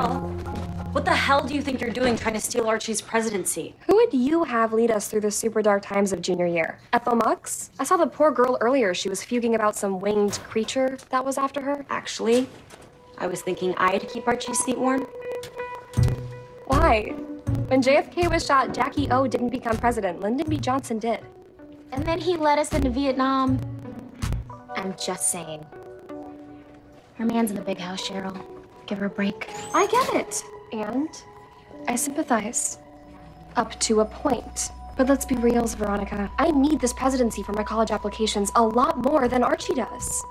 Cheryl, what the hell do you think you're doing trying to steal Archie's presidency? Who would you have lead us through the super dark times of junior year? Ethel Muggs? I saw the poor girl earlier. She was fuging about some winged creature that was after her. Actually, I was thinking I'd keep Archie's seat warm. Why? When JFK was shot, Jackie O didn't become president. Lyndon B. Johnson did. And then he led us into Vietnam. I'm just saying. Her man's in the big house, Cheryl. Give her a break. I get it. And I sympathize. Up to a point. But let's be real, Veronica. I need this presidency for my college applications a lot more than Archie does.